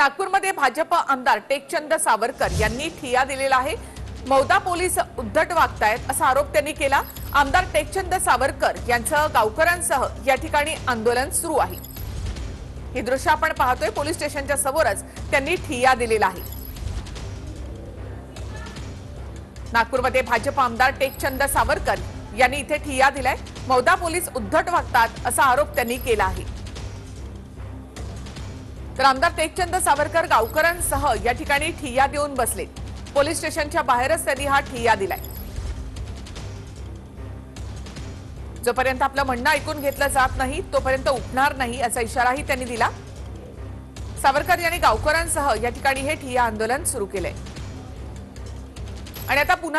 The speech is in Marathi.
नागपूरमध्ये भाजप आमदार टेकचंद सावरकर यांनी ठिया दिलेला आहे. मौदा पोलीस उद्धट वागतायत असा आरोप त्यांनी केला. आमदार टेकचंद सावरकर यांचं गावकऱ्यांसह या ठिकाणी आंदोलन सुरू आहे. ही दृश्य आपण पाहतोय. पोलीस स्टेशनच्या समोरच त्यांनी ठिया दिलेला आहे. नागपूरमध्ये भाजप आमदार टेकचंद सावरकर यांनी इथे ठिया दिलाय. मौदा पोलीस उद्धट वागतात असा आरोप त्यांनी केला आहे. तर आमदार तेजचंद सावरकर गावकरांसह या ठिकाणी ठिय्या देऊन बसले. पोलीस स्टेशनच्या बाहेरच त्यांनी हा ठिय्या दिलाय. जोपर्यंत आपलं म्हणणं ऐकून घेतलं जात नाही तोपर्यंत उठणार नाही असा इशाराही त्यांनी दिला. सावरकर यांनी गावकऱ्यांसह या ठिकाणी हे ठिय्या आंदोलन सुरू केलंय. आणि आता पुन्हा